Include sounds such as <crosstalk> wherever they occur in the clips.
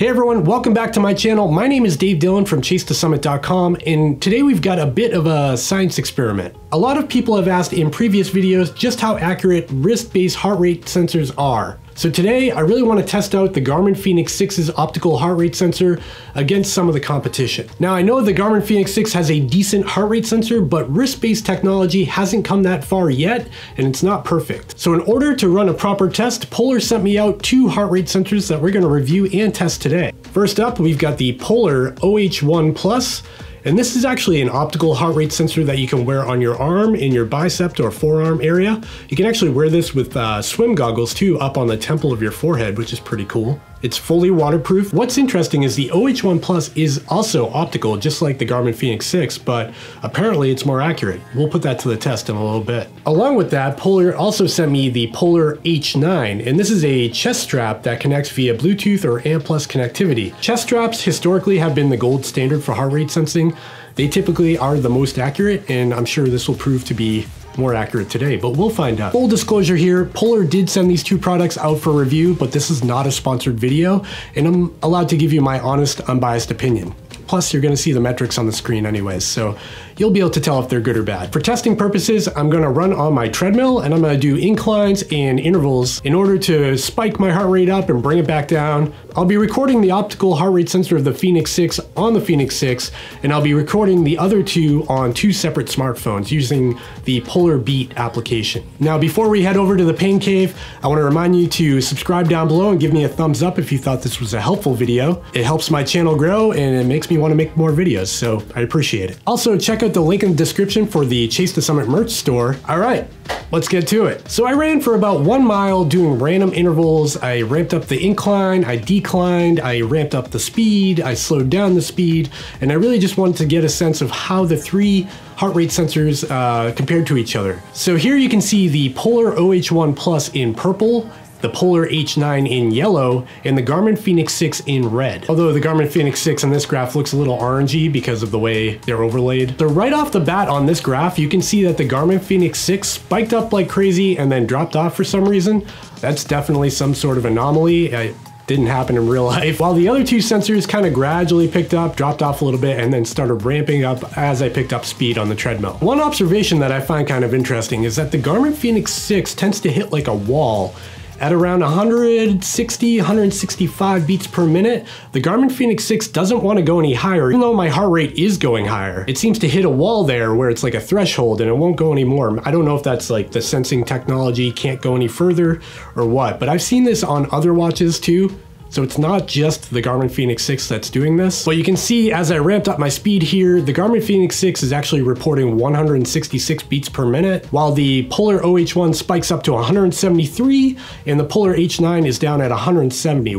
Hey everyone, welcome back to my channel. My name is Dave Dillon from ChaseTheSummit.com and today we've got a bit of a science experiment. A lot of people have asked in previous videos just how accurate wrist-based heart rate sensors are. So today I really want to test out the Garmin Fenix 6's optical heart rate sensor against some of the competition. Now I know the Garmin Fenix 6 has a decent heart rate sensor, but wrist-based technology hasn't come that far yet and it's not perfect. So in order to run a proper test, Polar sent me out two heart rate sensors that we're going to review and test today. First up, we've got the Polar OH1 Plus and this is actually an optical heart rate sensor that you can wear on your arm, in your bicep or forearm area. You can actually wear this with uh, swim goggles too up on the temple of your forehead, which is pretty cool. It's fully waterproof. What's interesting is the OH1 Plus is also optical, just like the Garmin Fenix 6, but apparently it's more accurate. We'll put that to the test in a little bit. Along with that, Polar also sent me the Polar H9, and this is a chest strap that connects via Bluetooth or ANT Plus connectivity. Chest straps historically have been the gold standard for heart rate sensing. They typically are the most accurate, and I'm sure this will prove to be more accurate today, but we'll find out. Full disclosure here, Polar did send these two products out for review, but this is not a sponsored video, and I'm allowed to give you my honest, unbiased opinion. Plus, you're gonna see the metrics on the screen anyways, so you'll be able to tell if they're good or bad. For testing purposes, I'm gonna run on my treadmill and I'm gonna do inclines and intervals in order to spike my heart rate up and bring it back down. I'll be recording the optical heart rate sensor of the Fenix 6 on the Fenix 6, and I'll be recording the other two on two separate smartphones using the Polar Beat application. Now, before we head over to the Pain Cave, I wanna remind you to subscribe down below and give me a thumbs up if you thought this was a helpful video. It helps my channel grow and it makes me want to make more videos, so I appreciate it. Also, check out the link in the description for the Chase the Summit merch store. All right, let's get to it. So I ran for about one mile doing random intervals. I ramped up the incline, I declined, I ramped up the speed, I slowed down the speed, and I really just wanted to get a sense of how the three heart rate sensors uh, compared to each other. So here you can see the Polar OH1 Plus in purple the Polar H9 in yellow, and the Garmin Fenix 6 in red. Although the Garmin Fenix 6 on this graph looks a little orangey because of the way they're overlaid. So right off the bat on this graph, you can see that the Garmin Fenix 6 spiked up like crazy and then dropped off for some reason. That's definitely some sort of anomaly. I, didn't happen in real <laughs> life. While the other two sensors kind of gradually picked up, dropped off a little bit, and then started ramping up as I picked up speed on the treadmill. One observation that I find kind of interesting is that the Garmin Fenix 6 tends to hit like a wall at around 160, 165 beats per minute, the Garmin Fenix 6 doesn't want to go any higher, even though my heart rate is going higher. It seems to hit a wall there where it's like a threshold and it won't go anymore. I don't know if that's like the sensing technology can't go any further or what, but I've seen this on other watches too. So it's not just the Garmin Fenix 6 that's doing this. But you can see as I ramped up my speed here, the Garmin Fenix 6 is actually reporting 166 beats per minute, while the Polar OH1 spikes up to 173, and the Polar H9 is down at 170.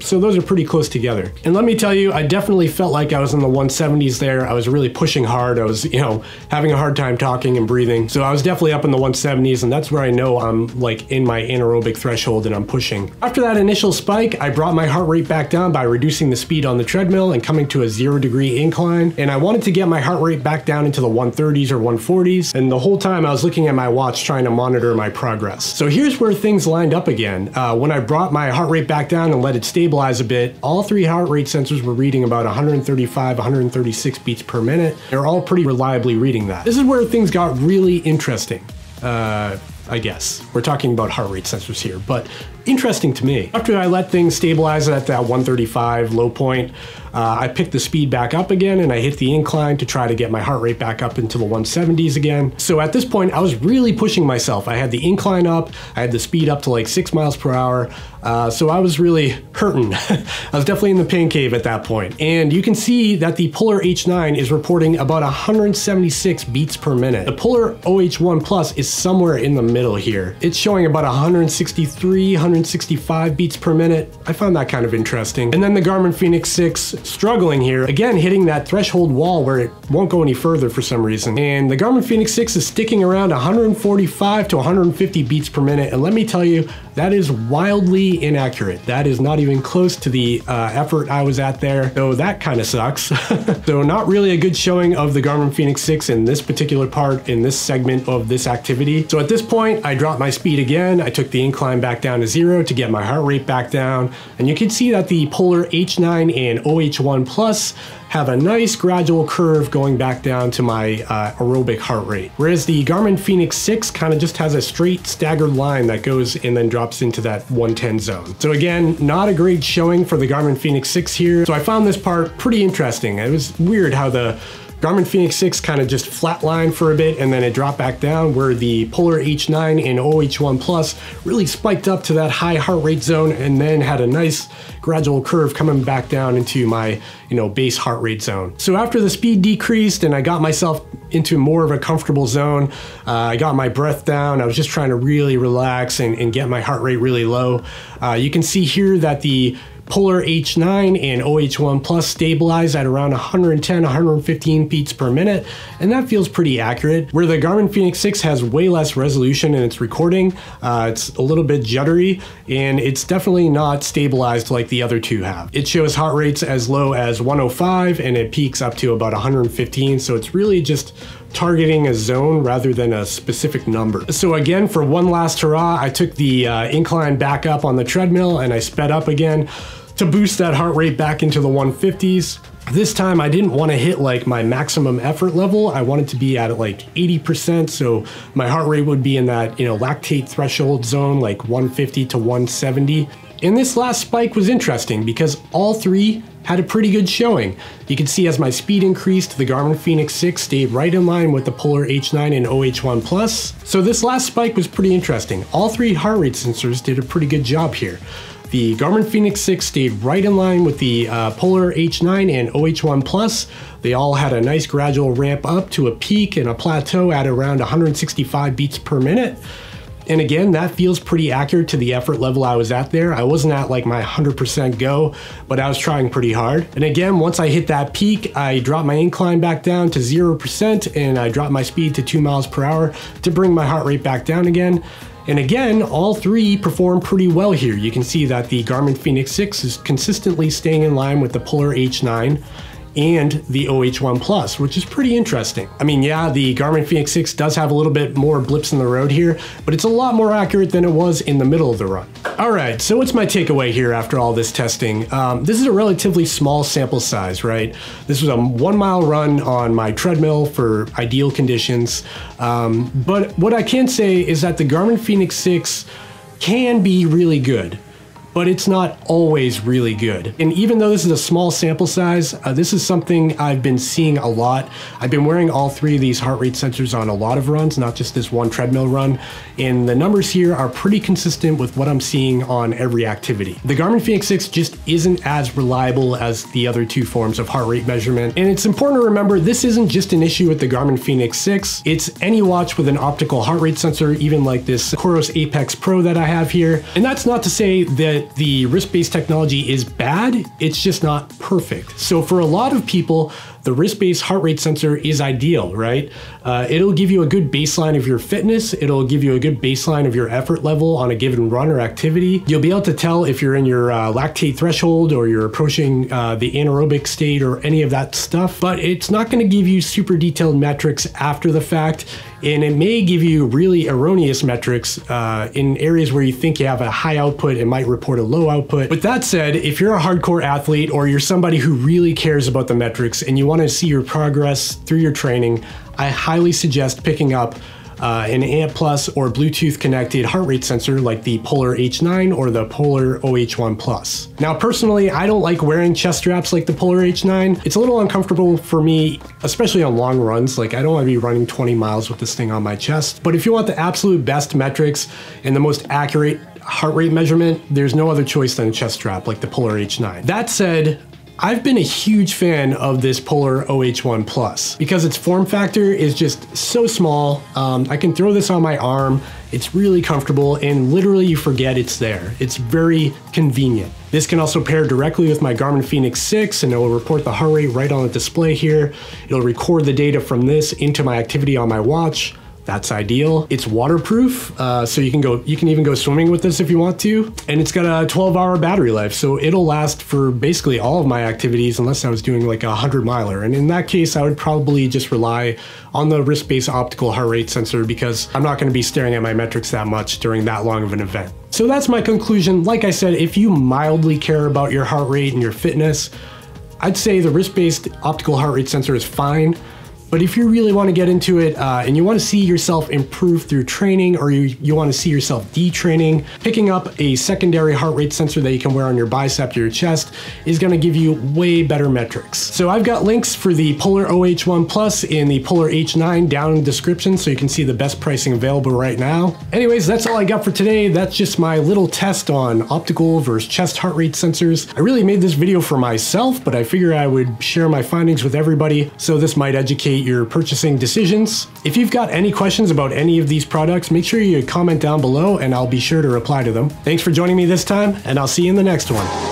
So those are pretty close together. And let me tell you, I definitely felt like I was in the 170s there. I was really pushing hard. I was, you know, having a hard time talking and breathing. So I was definitely up in the 170s, and that's where I know I'm like in my anaerobic threshold and I'm pushing. After that initial spike, I brought brought my heart rate back down by reducing the speed on the treadmill and coming to a zero degree incline. And I wanted to get my heart rate back down into the 130s or 140s. And the whole time I was looking at my watch trying to monitor my progress. So here's where things lined up again. Uh, when I brought my heart rate back down and let it stabilize a bit, all three heart rate sensors were reading about 135, 136 beats per minute. They're all pretty reliably reading that. This is where things got really interesting. Uh, I guess. We're talking about heart rate sensors here, but interesting to me. After I let things stabilize at that 135 low point, uh, I picked the speed back up again and I hit the incline to try to get my heart rate back up into the 170s again. So at this point, I was really pushing myself. I had the incline up, I had the speed up to like six miles per hour. Uh, so I was really hurting. <laughs> I was definitely in the pain cave at that point. And you can see that the Polar H9 is reporting about 176 beats per minute. The Polar OH1 Plus is somewhere in the middle here. It's showing about 163, 165 beats per minute. I found that kind of interesting. And then the Garmin Fenix 6 struggling here, again hitting that threshold wall where it won't go any further for some reason. And the Garmin Fenix 6 is sticking around 145 to 150 beats per minute. And let me tell you, That is wildly inaccurate. That is not even close to the uh, effort I was at there, so that kind of sucks. <laughs> so not really a good showing of the Garmin Fenix 6 in this particular part, in this segment of this activity. So at this point, I dropped my speed again. I took the incline back down to zero to get my heart rate back down. And you can see that the Polar H9 and OH1 Plus have a nice gradual curve going back down to my uh, aerobic heart rate. Whereas the Garmin Fenix 6 kind of just has a straight staggered line that goes and then drops into that 110 zone. So again, not a great showing for the Garmin Fenix 6 here. So I found this part pretty interesting. It was weird how the Garmin Fenix 6 kind of just flatlined for a bit and then it dropped back down where the Polar H9 and OH1 Plus really spiked up to that high heart rate zone and then had a nice gradual curve coming back down into my, you know, base heart rate zone. So after the speed decreased and I got myself into more of a comfortable zone, uh, I got my breath down. I was just trying to really relax and, and get my heart rate really low. Uh, you can see here that the Polar H9 and OH1 Plus stabilize at around 110, 115 beats per minute, and that feels pretty accurate. Where the Garmin Fenix 6 has way less resolution in its recording, uh, it's a little bit juddery, and it's definitely not stabilized like the other two have. It shows heart rates as low as 105, and it peaks up to about 115, so it's really just targeting a zone rather than a specific number. So again, for one last hurrah, I took the uh, incline back up on the treadmill and I sped up again to boost that heart rate back into the 150s. This time I didn't want to hit like my maximum effort level. I wanted to be at like 80%. So my heart rate would be in that, you know, lactate threshold zone, like 150 to 170. And this last spike was interesting because all three had a pretty good showing. You can see as my speed increased, the Garmin Fenix 6 stayed right in line with the Polar H9 and OH1 Plus. So this last spike was pretty interesting. All three heart rate sensors did a pretty good job here. The Garmin Fenix 6 stayed right in line with the uh, Polar H9 and OH1 Plus. They all had a nice gradual ramp up to a peak and a plateau at around 165 beats per minute. And again, that feels pretty accurate to the effort level I was at there. I wasn't at like my 100% go, but I was trying pretty hard. And again, once I hit that peak, I dropped my incline back down to 0% and I dropped my speed to 2 miles per hour to bring my heart rate back down again. And again, all three perform pretty well here. You can see that the Garmin Fenix 6 is consistently staying in line with the Polar H9 and the OH1 Plus, which is pretty interesting. I mean, yeah, the Garmin Fenix 6 does have a little bit more blips in the road here, but it's a lot more accurate than it was in the middle of the run. All right, so what's my takeaway here after all this testing? Um, this is a relatively small sample size, right? This was a one mile run on my treadmill for ideal conditions. Um, but what I can say is that the Garmin Fenix 6 can be really good but it's not always really good. And even though this is a small sample size, uh, this is something I've been seeing a lot. I've been wearing all three of these heart rate sensors on a lot of runs, not just this one treadmill run. And the numbers here are pretty consistent with what I'm seeing on every activity. The Garmin Fenix 6 just isn't as reliable as the other two forms of heart rate measurement. And it's important to remember this isn't just an issue with the Garmin Fenix 6, it's any watch with an optical heart rate sensor, even like this Coros Apex Pro that I have here. And that's not to say that that the risk based technology is bad, it's just not perfect. So for a lot of people, the wrist-based heart rate sensor is ideal, right? Uh, it'll give you a good baseline of your fitness. It'll give you a good baseline of your effort level on a given run or activity. You'll be able to tell if you're in your uh, lactate threshold or you're approaching uh, the anaerobic state or any of that stuff, but it's not going to give you super detailed metrics after the fact. And it may give you really erroneous metrics uh, in areas where you think you have a high output and might report a low output. With that said, if you're a hardcore athlete or you're somebody who really cares about the metrics and you want to see your progress through your training, I highly suggest picking up uh, an ANT Plus or Bluetooth connected heart rate sensor like the Polar H9 or the Polar OH1 Plus. Now, personally, I don't like wearing chest straps like the Polar H9. It's a little uncomfortable for me, especially on long runs. Like, I don't want to be running 20 miles with this thing on my chest. But if you want the absolute best metrics and the most accurate heart rate measurement, there's no other choice than a chest strap like the Polar H9. That said, I've been a huge fan of this Polar OH1 Plus because its form factor is just so small. Um, I can throw this on my arm. It's really comfortable and literally you forget it's there. It's very convenient. This can also pair directly with my Garmin Fenix 6 and it will report the heart rate right on the display here. It'll record the data from this into my activity on my watch. That's ideal. It's waterproof, uh, so you can go, you can even go swimming with this if you want to. And it's got a 12 hour battery life, so it'll last for basically all of my activities unless I was doing like a 100 miler. And in that case, I would probably just rely on the wrist-based optical heart rate sensor because I'm not going to be staring at my metrics that much during that long of an event. So that's my conclusion. Like I said, if you mildly care about your heart rate and your fitness, I'd say the wrist-based optical heart rate sensor is fine. But if you really want to get into it uh, and you want to see yourself improve through training or you, you want to see yourself detraining, picking up a secondary heart rate sensor that you can wear on your bicep to your chest is going to give you way better metrics. So I've got links for the Polar OH1 and the Polar H9 down in the description so you can see the best pricing available right now. Anyways, that's all I got for today. That's just my little test on optical versus chest heart rate sensors. I really made this video for myself, but I figured I would share my findings with everybody so this might educate your purchasing decisions. If you've got any questions about any of these products, make sure you comment down below and I'll be sure to reply to them. Thanks for joining me this time, and I'll see you in the next one.